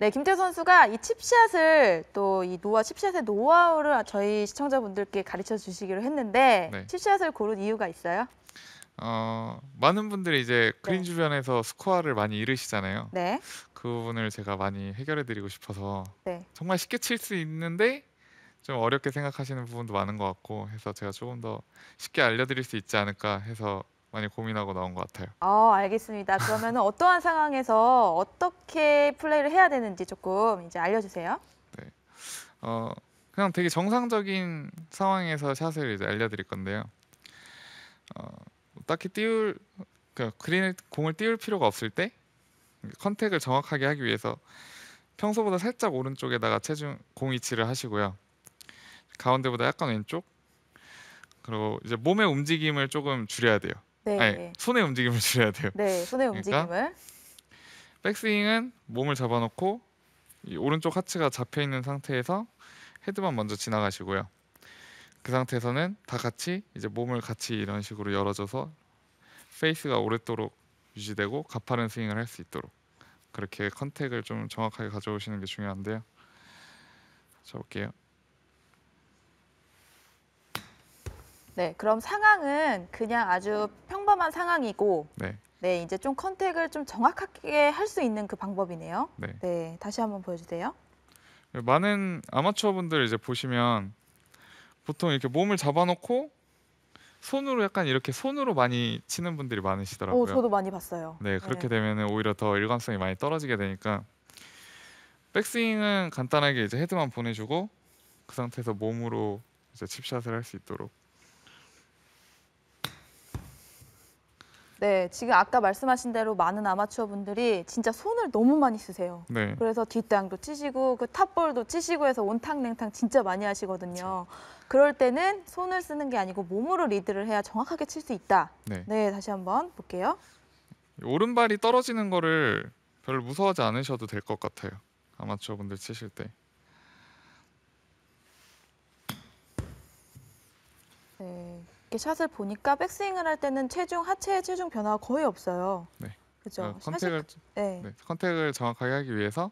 네, 김태 선수가 이 칩샷을 또 이 노아 칩샷의 노하우를 저희 시청자분들께 가르쳐 주시기로 했는데 네. 칩샷을 고른 이유가 있어요? 어, 많은 분들이 이제 그린 네. 주변에서 스코어를 많이 잃으시잖아요. 네. 그 부분을 제가 많이 해결해 드리고 싶어서 네. 정말 쉽게 칠 수 있는데 좀 어렵게 생각하시는 부분도 많은 것 같고 해서 제가 조금 더 쉽게 알려드릴 수 있지 않을까 해서 많이 고민하고 나온 것 같아요. 어, 알겠습니다. 그러면 어떠한 상황에서 어떻게 플레이를 해야 되는지 조금 이제 알려주세요. 어, 그냥 되게 정상적인 상황에서 샷을 이제 알려드릴 건데요. 어, 딱히 띄울 그 그린을 공을 띄울 필요가 없을 때 컨택을 정확하게 하기 위해서 평소보다 살짝 오른쪽에다가 체중 공 위치를 하시고요. 가운데보다 약간 왼쪽. 그리고 이제 몸의 움직임을 조금 줄여야 돼요. 네. 아니 손의 움직임을 줄여야 돼요. 네, 손의 그러니까 움직임을. 백스윙은 몸을 잡아놓고 이 오른쪽 하체가 잡혀 있는 상태에서 헤드만 먼저 지나가시고요. 그 상태에서는 다 같이 이제 몸을 같이 이런 식으로 열어줘서 페이스가 오래도록 유지되고 가파른 스윙을 할 수 있도록 그렇게 contact을 좀 정확하게 가져오시는 게 중요한데요. 쳐볼게요. 네, 그럼 상황은 그냥 아주 평범한 상황이고, 네, 네, 이제 좀 컨택을 좀 정확하게 할 수 있는 그 방법이네요. 네. 네, 다시 한번 보여주세요. 많은 아마추어 분들 이제 보시면 보통 이렇게 몸을 잡아놓고 손으로 약간 이렇게 손으로 많이 치는 분들이 많으시더라고요. 오, 저도 많이 봤어요. 네, 그렇게 되면은 오히려 더 일관성이 많이 떨어지게 되니까 백스윙은 간단하게 이제 헤드만 보내주고 그 상태에서 몸으로 이제 칩샷을 할 수 있도록 네, 지금 아까 말씀하신 대로 많은 아마추어 분들이 진짜 손을 너무 많이 쓰세요. 네, 그래서 뒷땅도 치시고 그 탑볼도 치시고 해서 온탕냉탕 진짜 많이 하시거든요. 그럴 때는 손을 쓰는 게 아니고 몸으로 리드를 해야 정확하게 칠 수 있다. 네. 네, 다시 한번 볼게요. 오른발이 떨어지는 거를 별로 무서워하지 않으셔도 될 것 같아요. 아마추어 분들 치실 때. 네, 이렇게 샷을 보니까 백스윙을 할 때는 체중 하체의 체중 변화가 거의 없어요. 네. 그렇죠. 어, 컨택을 네. 네, 컨택을 정확하게 하기 위해서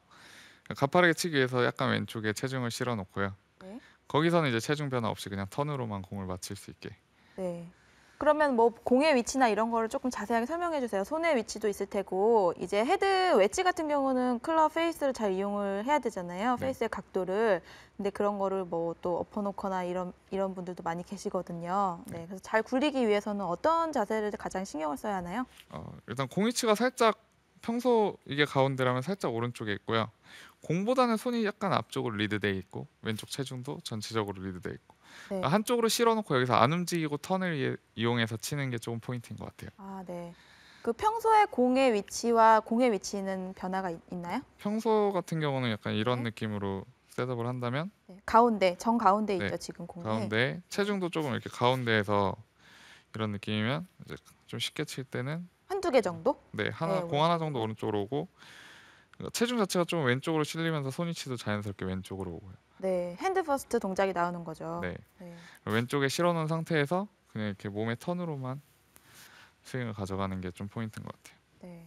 가파르게 치기 위해서 약간 왼쪽에 체중을 실어 놓고요. 네. 거기서는 이제 체중 변화 없이 그냥 턴으로만 공을 맞힐 수 있게. 네. 그러면 뭐 공의 위치나 이런 거를 조금 자세하게 설명해 주세요. 손의 위치도 있을 테고 이제 헤드 웨지 같은 경우는 클럽 페이스를 잘 이용을 해야 되잖아요. 네. 페이스의 각도를. 근데 그런 거를 뭐 또 엎어놓거나 이런 이런 분들도 많이 계시거든요. 네. 그래서 잘 굴리기 위해서는 어떤 자세를 가장 신경을 써야 하나요? 어, 일단 공 위치가 살짝 평소 이게 가운데라면 살짝 오른쪽에 있고요. 공보다는 손이 약간 앞쪽으로 리드돼 있고 왼쪽 체중도 전체적으로 리드돼 있고 네. 아, 한쪽으로 실어놓고 여기서 안 움직이고 턴을 이- 이용해서 치는 게 조금 포인트인 것 같아요. 아, 네. 그 평소에 공의 위치와 공의 위치는 변화가 있, 나요 평소 같은 경우는 약간 이런 네. 느낌으로 셋업을 한다면 네. 가운데 정 가운데 네. 있죠 지금 공에. 가운데 체중도 조금 이렇게 가운데에서 이런 느낌이면 이제 좀 쉽게 칠 때는 한두 개 정도? 네 하나 네, 공 하나 정도 오른쪽으로 오고 그러니까 체중 자체가 좀 왼쪽으로 실리면서 손위치도 자연스럽게 왼쪽으로 오고요. 네. hand first 동작이 나오는 거죠. 네 네. 왼쪽에 실어놓은 상태에서 그냥 이렇게 몸의 턴으로만 스윙을 가져가는 게 좀 포인트인 것 같아요. 네.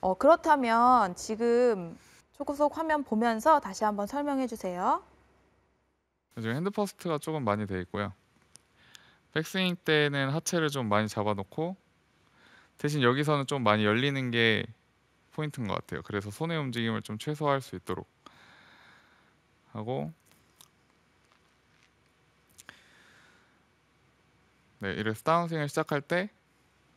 어, 그렇다면 지금 초고속 화면 보면서 다시 한번 설명해 주세요. 지금 hand first가 조금 많이 돼 있고요. 백스윙 때는 하체를 좀 많이 잡아놓고 대신 여기서는 좀 많이 열리는 게 포인트인 것 같아요. 그래서 손의 움직임을 좀 최소화할 수 있도록 하고 네 이래서 다운스윙을 시작할 때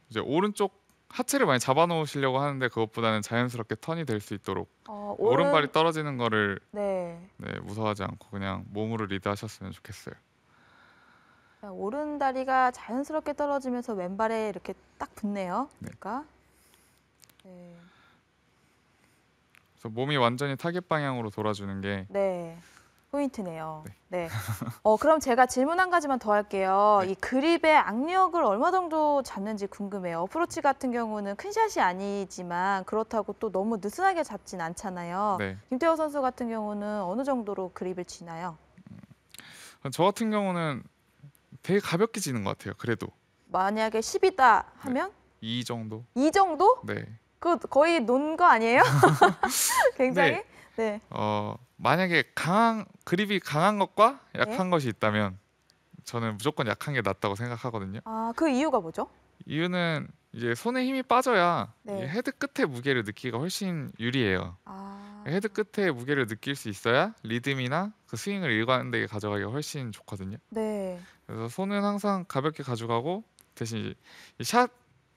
이제 오른쪽 하체를 많이 잡아놓으시려고 하는데 그것보다는 자연스럽게 턴이 될 수 있도록 어, 오른... 발이 떨어지는 거를 네. 네, 무서워하지 않고 그냥 몸으로 리드하셨으면 좋겠어요. 오른 다리가 자연스럽게 떨어지면서 왼발에 이렇게 딱 붙네요. 네. 그러니까. 네. 그래서 몸이 완전히 타겟 방향으로 돌아주는 게 네. 포인트네요. 네. 네. 어, 그럼 제가 질문 한 가지만 더 할게요. 네. 이 그립의 악력을 얼마 정도 잡는지 궁금해요. 어프로치 같은 경우는 큰 샷이 아니지만 그렇다고 또 너무 느슨하게 잡진 않잖아요. 네. 김태우 선수 같은 경우는 어느 정도로 그립을 쥐나요? 저 같은 경우는 되게 가볍게 쥐는 것 같아요. 그래도 만약에 10이다 하면 이 정도. 이 정도? 네. 그 거의 논 거 아니에요? 굉장히. 네. 네. 어, 만약에 강한 그립이 강한 것과 약한 네. 것이 있다면 저는 무조건 약한 게 낫다고 생각하거든요. 아, 그 이유가 뭐죠? 이유는 이제 손에 힘이 빠져야 네. 이 헤드 끝에 무게를 느끼기가 훨씬 유리해요. 아. 헤드 끝에 무게를 느낄 수 있어야 리듬이나 그 스윙을 일관되게 가져가기가 훨씬 좋거든요. 네. 그래서 손은 항상 가볍게 가져가고 대신 이 샷,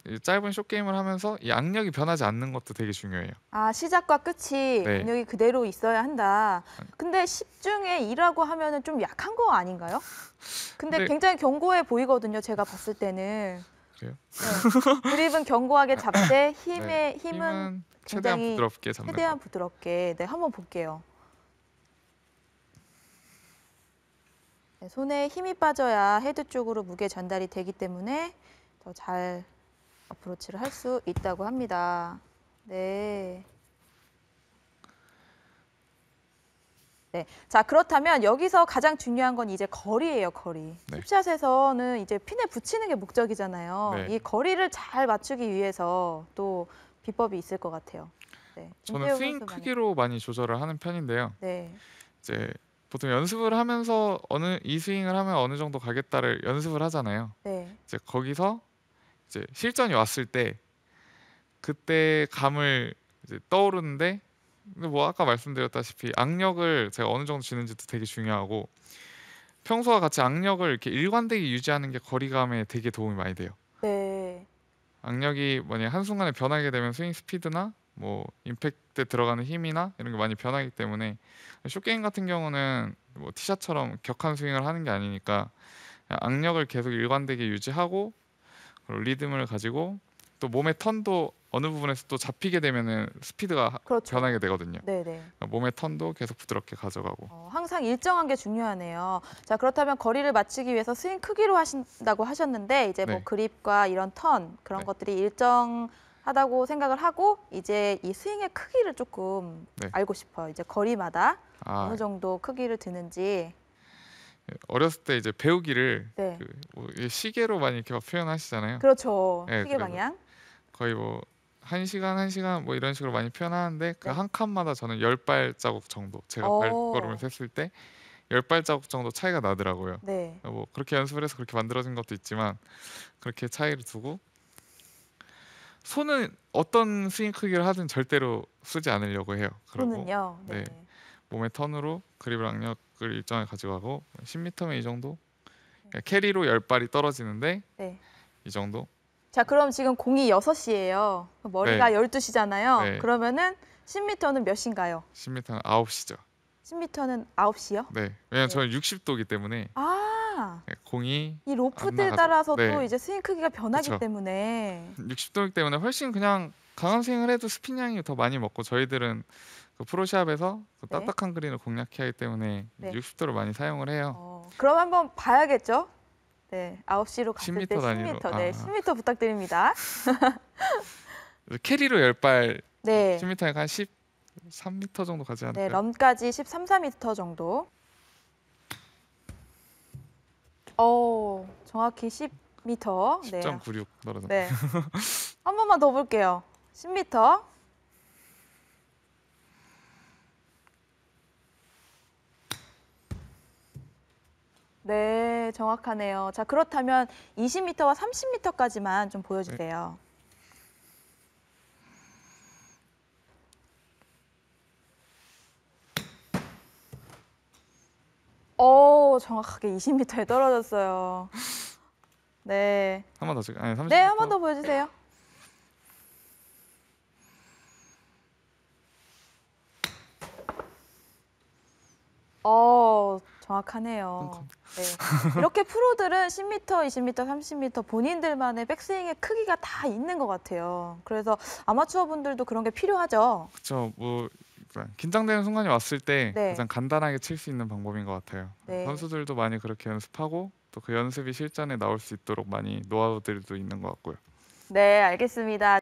이 짧은 숏 게임을 하면서 이 악력이 변하지 않는 것도 되게 중요해요. 아, 시작과 끝이 네. 능력이 그대로 있어야 한다. 근데 10 중에 2라고 하면은 좀 약한 거 아닌가요? 근데 근데- 굉장히 견고해 보이거든요. 제가 봤을 때는. 그래요? 네. 그립은 견고하게 잡되 힘의 네, 힘은 최대한 굉장히 부드럽게 잡는 최대한 거. 부드럽게. 네, 한번 볼게요. 네, 손에 힘이 빠져야 헤드 쪽으로 무게 전달이 되기 때문에 더 잘 어프로치를 할 수 있다고 합니다. 네. 네. 자, 그렇다면 여기서 가장 중요한 건 이제 거리예요, 거리. 네. 칩샷에서는 이제 핀에 붙이는 게 목적이잖아요. 네. 이 거리를 잘 맞추기 위해서 또 비법이 있을 것 같아요. 네. 저는 스윙 크기로 많이 조절을 하는 편인데요. 네. 이제 보통 연습을 하면서 어느 이 스윙을 하면 어느 정도 가겠다를 연습을 하잖아요. 네. 이제 거기서 이제 실전이 왔을 때 그때 감을 이제 떠오르는데 근데 뭐 아까 말씀드렸다시피 악력을 제가 어느 정도 주는지도 되게 중요하고 평소와 같이 악력을 이렇게 일관되게 유지하는 게 거리감에 되게 도움이 많이 돼요. 네. 악력이 뭐냐 한순간에 변하게 되면 스윙 스피드나 뭐 임팩트 들어가는 힘이나 이런 게 많이 변하기 때문에 숏게임 같은 경우는 뭐 티샷처럼 격한 스윙을 하는 게 아니니까 악력을 계속 일관되게 유지하고 그리고 리듬을 가지고 또 몸의 턴도 어느 부분에서 또 잡히게 되면은 스피드가 하- 그렇죠. 변하게 되거든요. 네, 네. 그러니까 몸의 턴도 계속 부드럽게 가져가고 어, 항상 일정한 게 중요하네요. 자, 그렇다면 거리를 맞추기 위해서 스윙 크기로 하신다고 하셨는데 이제 뭐 네. 그립과 이런 턴 그런 네. 것들이 일정 하다고 생각을 하고 이제 이 스윙의 크기를 조금 네. 알고 싶어요. 이제 거리마다 아, 어느 정도 크기를 드는지. 어렸을 때 이제 배우기를 네. 그뭐 시계로 많이 이렇게 막 표현하시잖아요. 그렇죠. 네, 시계 방향. 거의 뭐 한 시간 한 시간 뭐 이런 식으로 많이 표현하는데 그 네. 한 칸마다 저는 열 발자국 정도 제가 오. 발걸음을 셌을 때 열 발자국 정도 차이가 나더라고요. 네. 뭐 그렇게 연습을 해서 그렇게 만들어진 것도 있지만 그렇게 차이를 두고 손은 어떤 스윙 크기를 하든 절대로 쓰지 않으려고 해요. 그리고 손은요. 네. 네. 몸의 턴으로 그립 악력을 일정하게 가져가고 10m면 이 정도 그러니까 캐리로 10발이 떨어지는데 네. 이 정도 자, 그럼 지금 공이 6시예요. 머리가 12시잖아요. 네. 그러면은 10m는 몇 시인가요? 10m는 9시죠. 10m는 9시요? 네. 왜냐면 네. 저는 60도기 때문에 아, 네, 공이 이안 로프들. 따라서 또 네. 이제 스윙 크기가 변하기 그쵸. 때문에 60도이기 때문에 훨씬 그냥 강한 스윙을 해도 스핀량이 더 많이 먹고 저희들은 그 프로샵에서 그 네. 딱딱한 그린을 공략해야 하기 때문에 네. 60도를 많이 사용을 해요. 어, 그럼 한번 봐야겠죠? 네, 9시로 갔을 10m 때 단위로. 10m, 네, 아. 10m 부탁드립니다. 캐리로 10발 네, 10m에 한 13m 정도 가지 않을까요? 네, 럼까지 13, 4m 정도. 어, 정확히 10m. 네, 10.96 떨어져. 네. 한 번만 더 볼게요. 10m. 네, 정확하네요. 자, 그렇다면 20m와 30m까지만 좀 보여주세요. 오, 정확하게 20m에 떨어졌어요. 네. 한 번 더 찍어. 아니 30m. 네, 한 번 더 보여주세요. 어, 정확하네요. 네. 이렇게 프로들은 10m, 20m, 30m 본인들만의 백스윙의 크기가 다 있는 것 같아요. 그래서 아마추어 분들도 그런 게 필요하죠. 그렇죠. 뭐 긴장되는 순간이 왔을 때 네. 가장 간단하게 칠 수 있는 방법인 것 같아요. 네. 선수들도 많이 그렇게 연습하고 또 그 연습이 실전에 나올 수 있도록 많이 노하우들도 있는 것 같고요. 네, 알겠습니다.